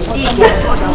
地いね。この。